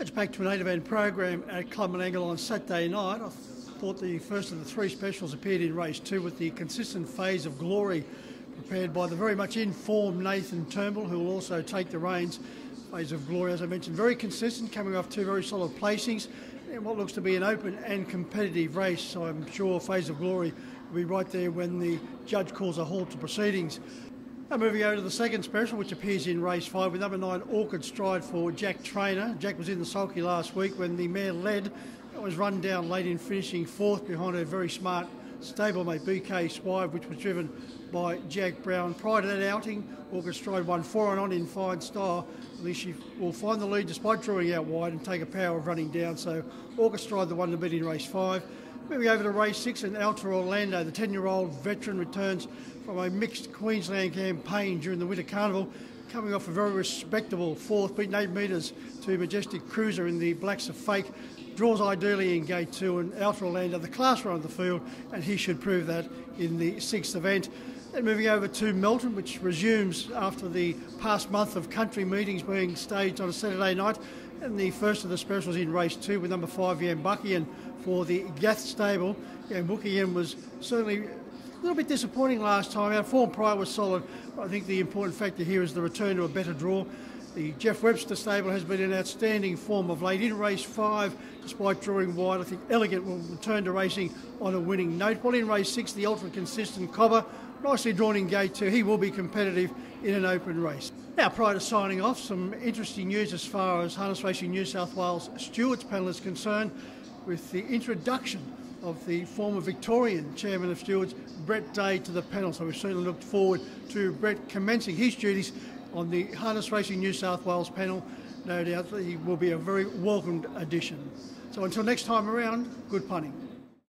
It's back to an eight event program at Club Menangle on Saturday night. I thought the first of the three specials appeared in race two with the consistent phase of glory prepared by the very much informed Nathan Turnbull, who will also take the reins. Phase of glory, as I mentioned, very consistent, coming off two very solid placings in what looks to be an open and competitive race. So I'm sure Phase of Glory will be right there when the judge calls a halt to proceedings. Now moving over to the second special, which appears in race five with number nine Orchid Stride for Jack Trainor. Jack was in the sulky last week when the mare led. It was run down late in finishing fourth behind her very smart stablemate BK Swive, which was driven by Jack Brown. Prior to that outing, Orchid Stride won four and on in fine style. She will find the lead despite drawing out wide and take a power of running down. So Orchid Stride the one to beat in race five. Moving over to race six and Alta Orlando, the 10 year old veteran returns from a mixed Queensland campaign during the Winter Carnival, coming off a very respectable fourth, beating eight metres to Majestic Cruiser in the Blacks A Fake. Draws ideally in gate two, and Alta Orlando, the class run of the field, and he should prove that in the sixth event. Then moving over to Melton, which resumes after the past month of country meetings being staged on a Saturday night. And the first of the specials in race two with number five, Yambuckian, for the Gath stable. Yambuckian was certainly a little bit disappointing last time. Our form prior was solid. I think the important factor here is the return to a better draw. The Jeff Webster stable has been in outstanding form of late. In race five, despite drawing wide, I think Elegant will return to racing on a winning note. While in race six, the ultra consistent Cobber, nicely drawn in gate two, he will be competitive in an open race. Now, prior to signing off, some interesting news as far as Harness Racing New South Wales Stewards panel is concerned with the introduction of the former Victorian Chairman of Stewards, Brett Day, to the panel. So we certainly looked forward to Brett commencing his duties on the Harness Racing New South Wales panel. No doubt he will be a very welcomed addition. So until next time around, good punning.